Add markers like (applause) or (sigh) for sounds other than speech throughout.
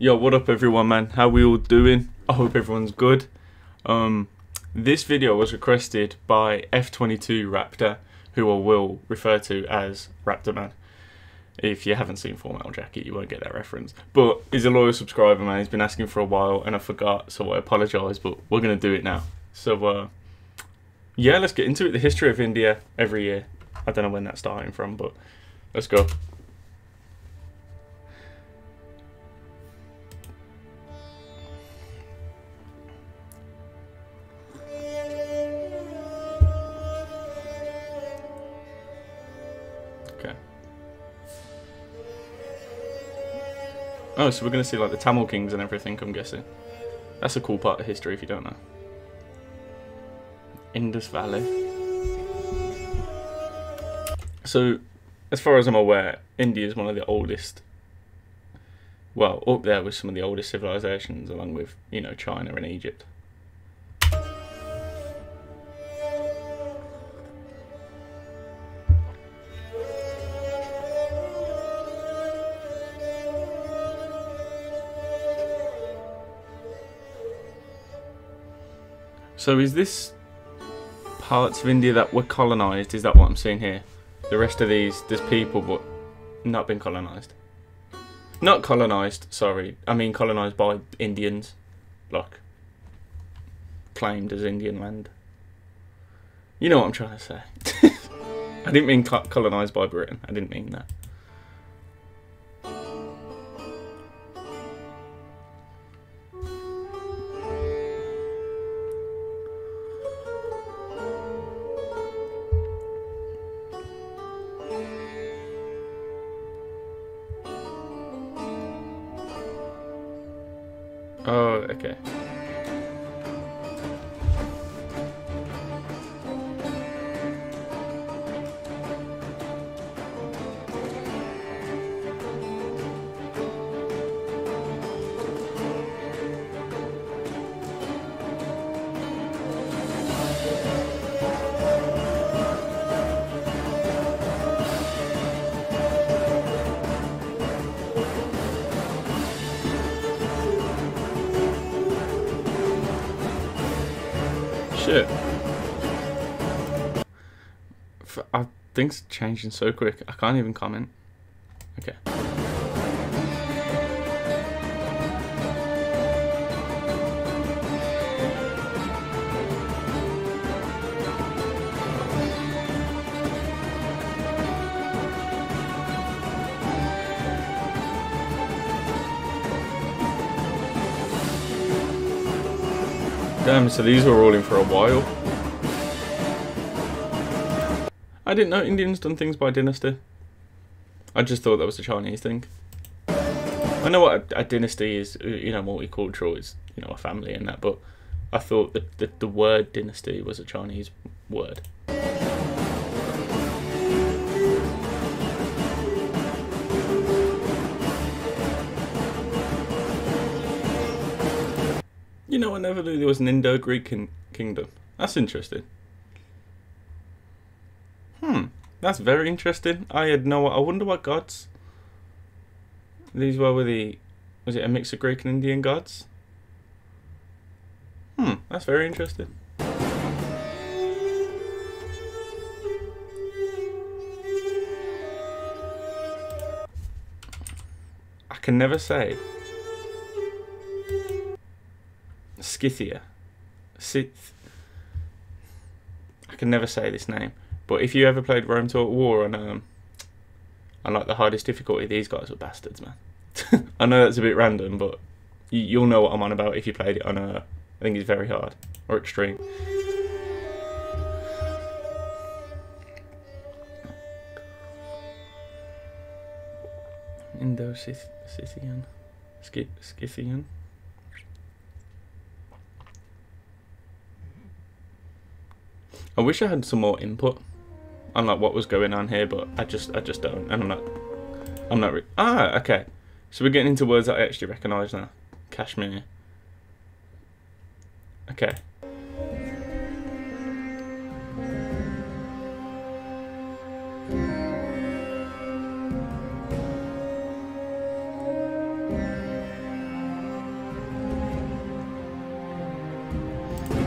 Yo, what up everyone man? How we all doing? I hope everyone's good. Um this video was requested by F22 Raptor, who I will refer to as Rafterman. If you haven't seen Full Metal Jacket, you won't get that reference. But he's a loyal subscriber, man. He's been asking for a while, and I forgot, so I apologise. But we're gonna do it now. So, uh, yeah, let's get into it. The history of India every year. I don't know when that's starting from, but let's go. Oh, so we're gonna see like the Tamil kings and everything. I'm guessing. That's a cool part of history if you don't know. Indus Valley. So, as far as I'm aware, India is one of the oldest. Well, up there with some of the oldest civilizations, along with you know China and Egypt. So is this parts of India that were colonized? Is that what I'm seeing here? The rest of these, there's people but not been colonized. Not colonized, sorry. I mean colonized by Indians. Like, claimed as Indian land. You know what I'm trying to say. (laughs) I didn't mean colonized by Britain. I didn't mean that. Things changing so quick. I can't even comment. Okay. Damn, so these were rolling for a while. I didn't know Indians done things by dynasty. I just thought that was a Chinese thing. I know what a, a dynasty is, uh, you know, multicultural is, you know, a family and that, but I thought that the, the word dynasty was a Chinese word. You know, I never knew there was an Indo-Greek kin- kingdom. That's interesting. Hmm, that's very interesting. I had no. I wonder what gods these were. Were the was it a mix of Greek and Indian gods? Hmm, that's very interesting. I can never say. Scythia. Scyth. I can never say this name, but if you ever played Rome Total War on um, on like the hardest difficulty, these guys were bastards, man. (laughs) I know that's a bit random, but you, you'll know what I'm on about if you played it on a. I think it's very hard or extreme. Indo-Scythian, Scy- Scythian. I wish I had some more input on like what was going on here, but I just I just don't, and I'm not I'm not. ah, okay. So we're getting into words that I actually recognise now. Kashmir. Okay.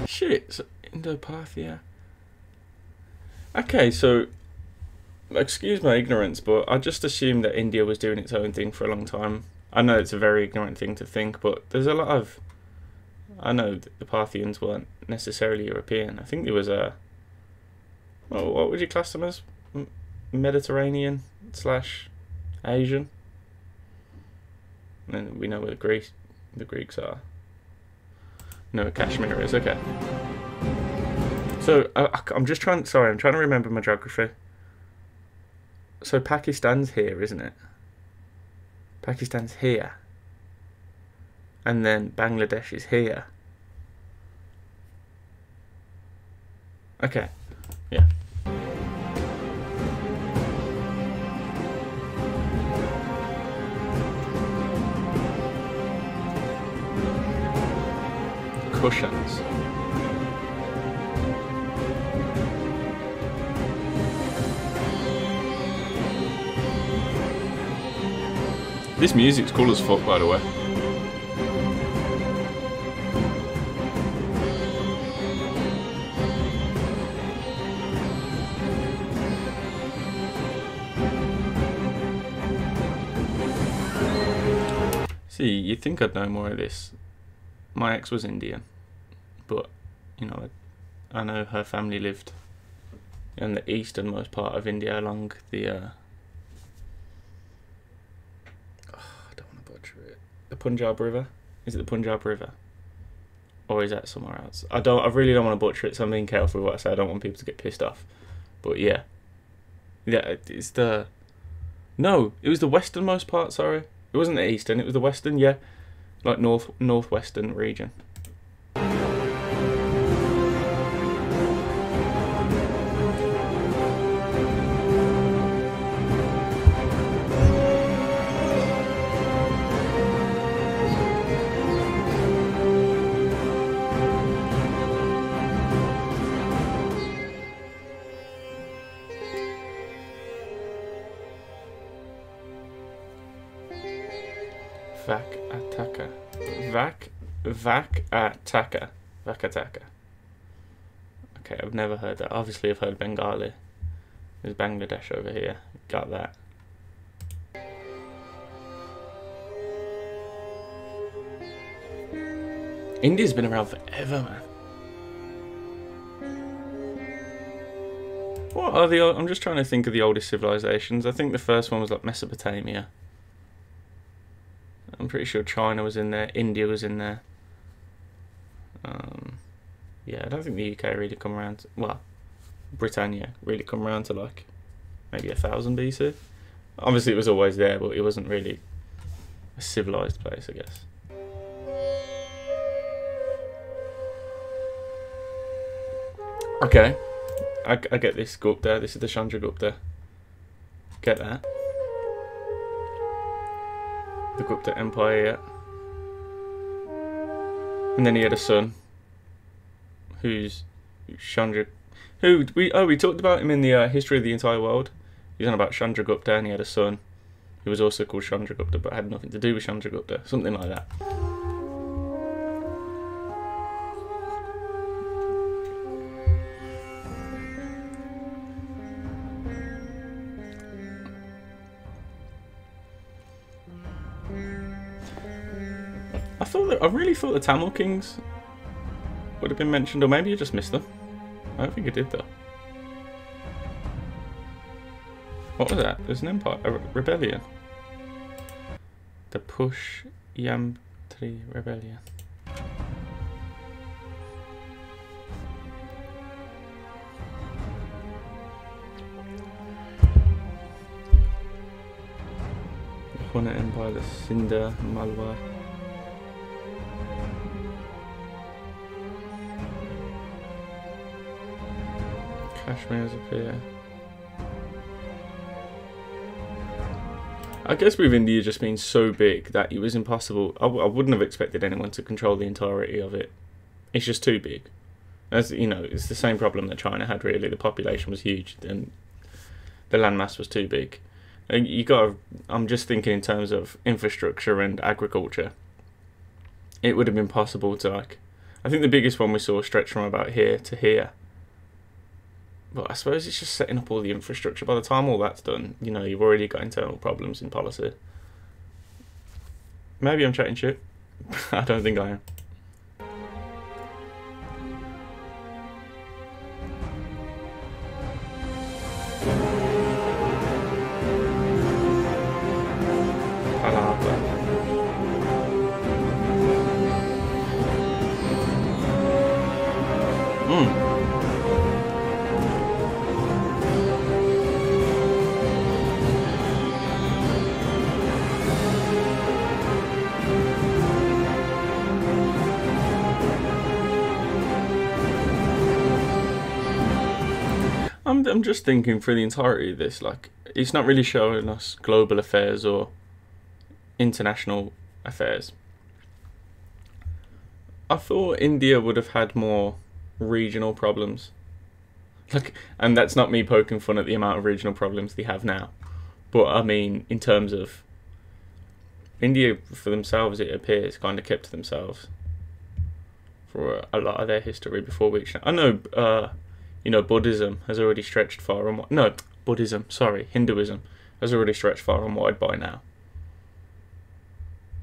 Shit, Indo-Parthia. Okay, so excuse my ignorance, but I just assumed that India was doing its own thing for a long time. I know it's a very ignorant thing to think, but there's a lot of. I know the Parthians weren't necessarily European. I think there was a. Well, what would you class them as? Mediterranean slash Asian. And we know where the Greece, the Greeks are. No, Kashmir is okay. So uh, I'm just trying. Sorry, I'm trying to remember my geography. So Pakistan's here, isn't it? Pakistan's here. And then Bangladesh is here. Okay. Yeah. Kushans. This music's cool as fuck, by the way. See, you'd think I'd know more of this. My ex was Indian, but, you know, I know her family lived in the easternmost part of India along the uh, the Punjab River? Is it the Punjab River? Or is that somewhere else? I don't. I really don't want to butcher it, so I'm being careful with what I say. I don't want people to get pissed off. But yeah, yeah, it's the. No, it was the westernmost part. Sorry, it wasn't the eastern. It was the western. Yeah, like north northwestern region. Vac Vac Ataka. Vakataka. Okay, I've never heard that. Obviously, I've heard Bengali. There's Bangladesh over here. Got that. India's been around forever, man. What are the? I'm just trying to think of the oldest civilizations. I think the first one was like Mesopotamia. I'm pretty sure China was in there, India was in there. Um, yeah, I don't think the UK really come around. To, well, Britannia really come around to like maybe a thousand BC. Obviously, it was always there, but it wasn't really a civilized place, I guess. Okay, I, I get this Gupta. This is the Chandragupta. Get that the Gupta Empire yet. And then he had a son, who's Chandra, who we oh we talked about him in the uh, history of the entire world. He's on about Chandragupta, and he had a son, who was also called Chandragupta, but had nothing to do with Chandragupta, something like that. Really thought the Tamil Kings would have been mentioned, or maybe you just missed them. I don't think I did though. What was that? There's an empire, a rebellion. The Push Yamtri rebellion. Hunna Empire, the Sindha, Malwa. Kashmir's up here. I guess with India just being so big that it was impossible. I, I wouldn't have expected anyone to control the entirety of it. It's just too big. As you know, it's the same problem that China had. Really, the population was huge and the landmass was too big. And you got. I'm just thinking in terms of infrastructure and agriculture. It would have been possible to like. I think the biggest one we saw stretched from about here to here. But I suppose it's just setting up all the infrastructure. By the time all that's done, you know, you've already got internal problems in policy. Maybe I'm chatting shit. (laughs) I don't think I am. Just thinking for the entirety of this, like, it's not really showing us global affairs or international affairs. I thought India would have had more regional problems. Like, and that's not me poking fun at the amount of regional problems they have now. But I mean, in terms of India for themselves, it appears kind of kept to themselves for a lot of their history before we. I know uh, you know, Buddhism has already stretched far and wide. No, Buddhism, sorry, Hinduism has already stretched far and wide by now.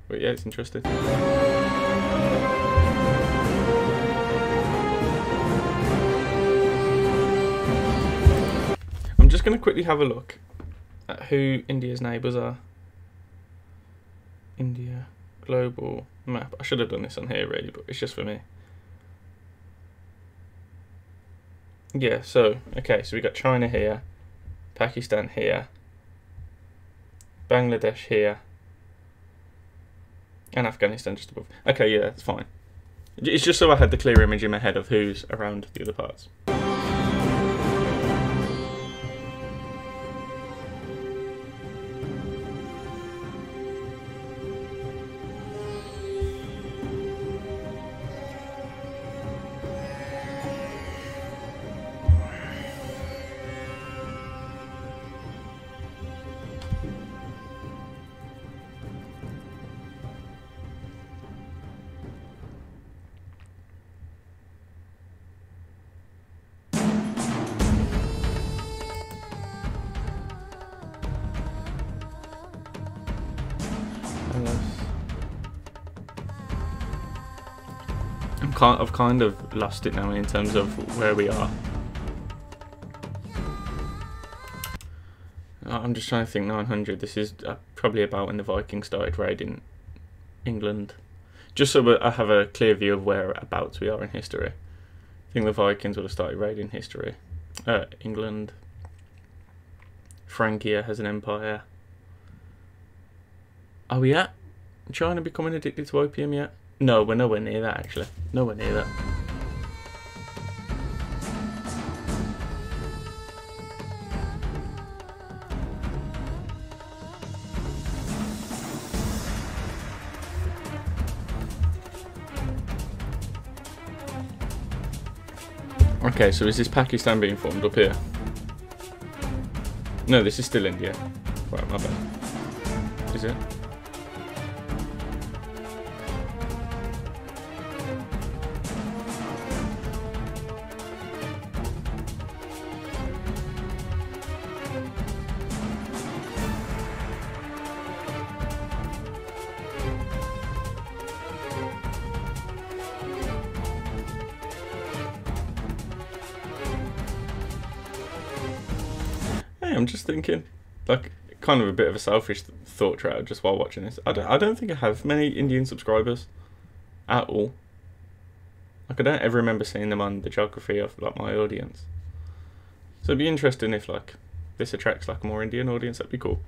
But yeah, it's interesting. I'm just going to quickly have a look at who India's neighbours are. India global map. I should have done this on here really, but it's just for me. Yeah, so, okay, so we got China here, Pakistan here, Bangladesh here, and Afghanistan just above. Okay, yeah, that's fine. It's just so I had the clear image in my head of who's around the other parts. Kind, I've kind of lost it now in terms of where we are. I'm just trying to think 900. This is uh, probably about when the Vikings started raiding England. Just so I have a clear view of whereabouts we are in history. I think the Vikings would have started raiding history. Uh, England. Francia has an empire. Are we at China becoming addicted to opium yet? No, we're nowhere near that actually. Nowhere near that. Okay, so is this Pakistan being formed up here? No, this is still India. Right, my bad. Is it? Just thinking, like, kind of a bit of a selfish thought trail just while watching this. I don't, I don't think I have many Indian subscribers at all. Like, I don't ever remember seeing them on the geography of like my audience. So it'd be interesting if like this attracts like a more Indian audience. That'd be cool.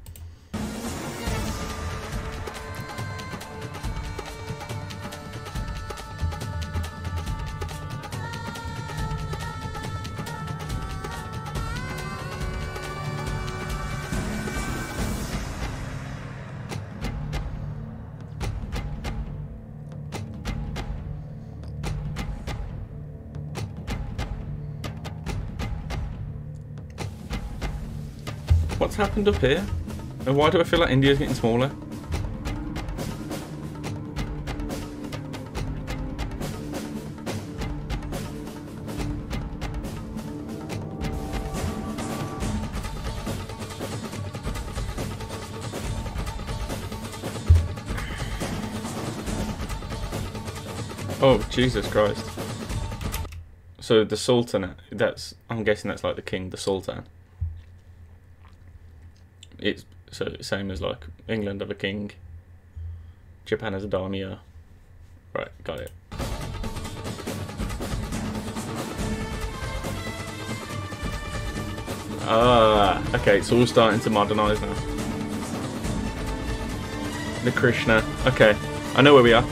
What's happened up here? And why do I feel like India's getting smaller? Oh, Jesus Christ. So the Sultan, that's, I'm guessing that's like the king, the Sultan. It's so same as like England have a king, Japan has a daimyo. Right, got it. Ah, okay, it's all starting to modernise now. The Krishna. Okay, I know where we are.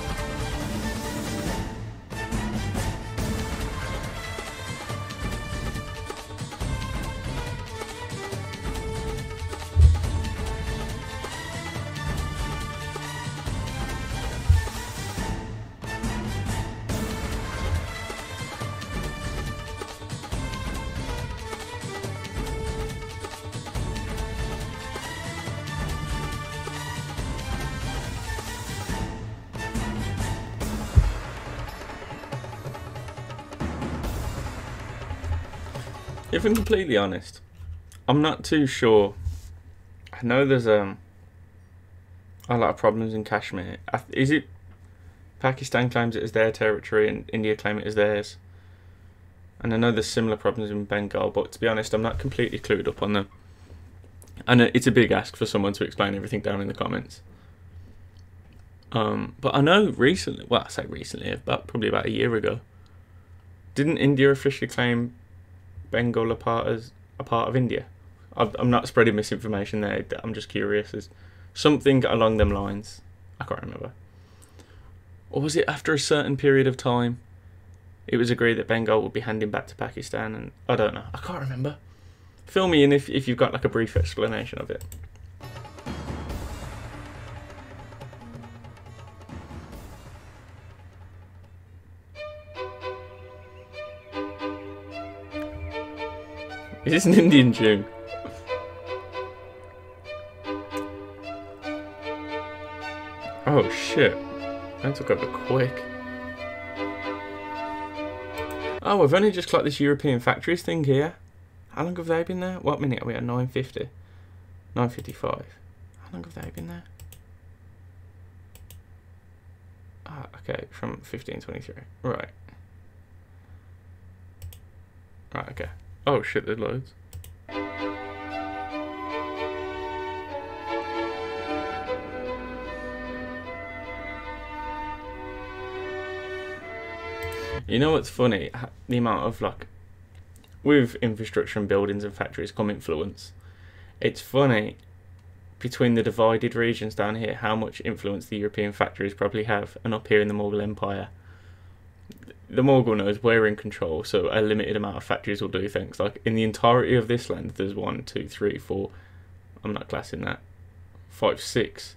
If I'm completely honest, I'm not too sure. I know there's um a lot of problems in Kashmir. Is it Pakistan claims it as their territory and India claim it as theirs? And I know there's similar problems in Bengal, but to be honest, I'm not completely clued up on them. And it's a big ask for someone to explain everything down in the comments. Um, but I know recently, well, I say recently, about probably about a year ago, didn't India officially claim Bengal a part as a part of India? I'm not spreading misinformation there. I'm just curious. Is something along them lines. I can't remember. Or was it after a certain period of time? It was agreed that Bengal would be handing back to Pakistan, and I don't know. I can't remember. Fill me in if, if you've got like a brief explanation of it. Is this an Indian tune? Oh shit. That took over quick. Oh, we've only just clocked this European factories thing here. How long have they been there? What minute are we at? 9.50? 9.55. How long have they been there? Ah, okay, from 1523. Right. Right, okay. Oh shit, there's loads. You know what's funny? The amount of like, with infrastructure and buildings and factories come influence. It's funny between the divided regions down here how much influence the European factories probably have, and up here in the Mughal Empire the Mughal knows we're in control, so a limited amount of factories will do things. Like in the entirety of this land, there's one, two, three, four. I'm not classing that. Five, six,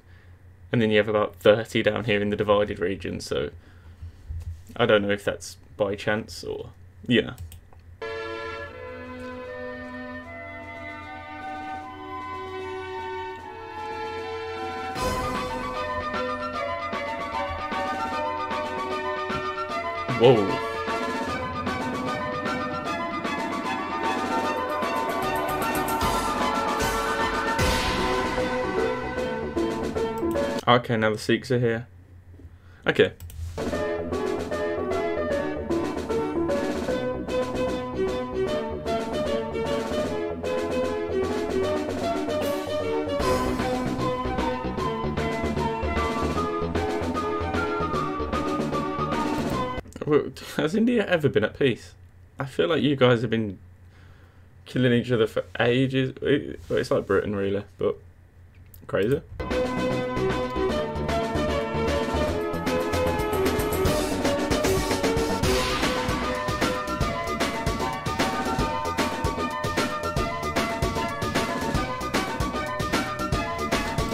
and then you have about thirty down here in the divided region. So I don't know if that's by chance or you Whoa. Okay, now the Sikhs are here. Okay. Has India ever been at peace? I feel like you guys have been killing each other for ages. It's like Britain, really, but crazy.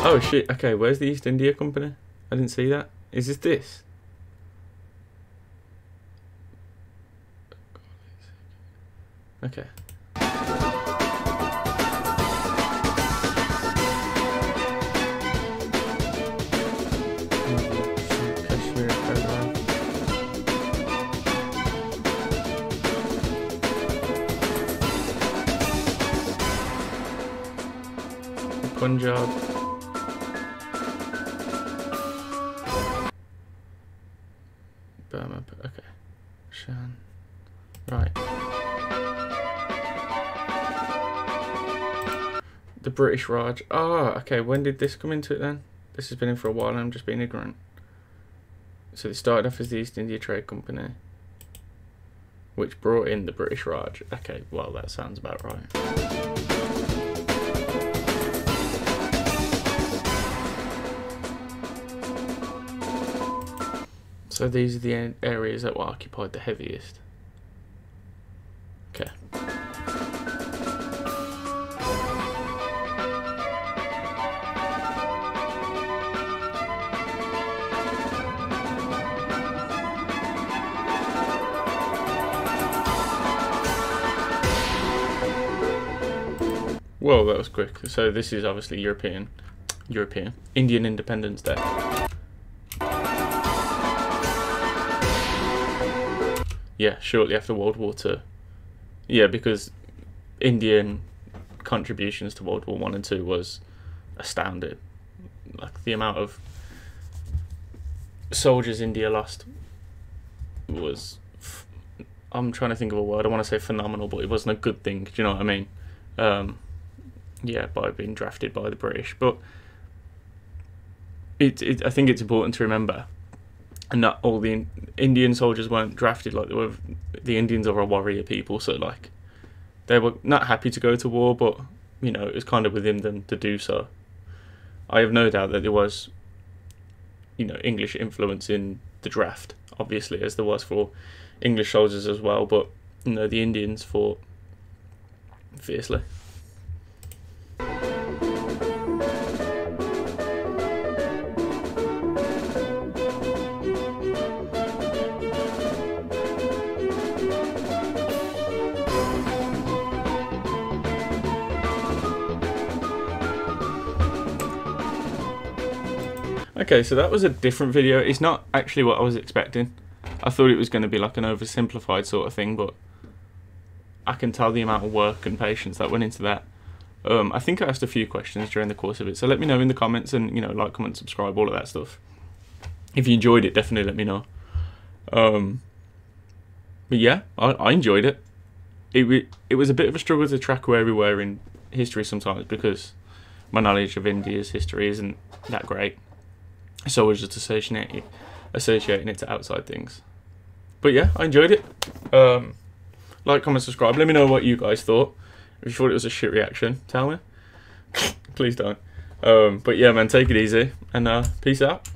Oh shit, okay, where's the East India Company? I didn't see that. Is this this? Okay. Punjab. The British Raj. Oh, okay. When did this come into it then? This has been in for a while and I'm just being ignorant. So it started off as the East India Trade Company, which brought in the British Raj. Okay, well, that sounds about right. So these are the areas that were occupied the heaviest. Okay. Whoa, that was quick. So this is obviously European, European, Indian Independence Day. Yeah, shortly after World War Two. Yeah, because Indian contributions to World War One and Two was astounding. Like the amount of soldiers India lost was. I'm trying to think of a word. I want to say phenomenal, but it wasn't a good thing. Do you know what I mean? Um, yeah, by being drafted by the British, but it, it I think it's important to remember and not all the Indian soldiers weren't drafted like they were. The Indians are a warrior people, so like they were not happy to go to war, but you know it was kind of within them to do so. I have no doubt that there was, you know, English influence in the draft, obviously, as there was for English soldiers as well. But you know, the Indians fought fiercely. Okay, so that was a different video. It's not actually what I was expecting. I thought it was going to be like an oversimplified sort of thing, but I can tell the amount of work and patience that went into that. Um, I think I asked a few questions during the course of it, so let me know in the comments and you know like, comment, subscribe, all of that stuff. If you enjoyed it, definitely let me know. Um, but yeah, I, I enjoyed it. It it was a bit of a struggle to track where we were in history sometimes because my knowledge of India's history isn't that great. So was just associating it, associating it to outside things. But yeah, I enjoyed it. Um, like, comment, subscribe. Let me know what you guys thought. If you thought it was a shit reaction, tell me. (laughs) Please don't. Um, but yeah, man, take it easy and uh, peace out.